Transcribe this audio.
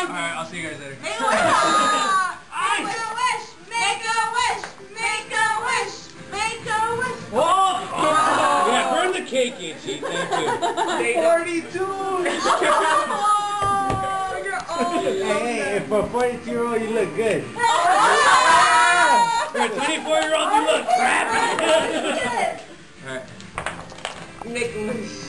All right, I'll see you guys later. Make a wish. Make a wish. Make a wish. Make a wish. Whoa! Oh. Yeah, burn the cake, Itchy. Thank you. 42. oh, you're old. Hey, hey, for 42 year old, you look good. for a 24 year old, you look crappy. All right. Make a wish.